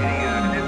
Yeah. Uh,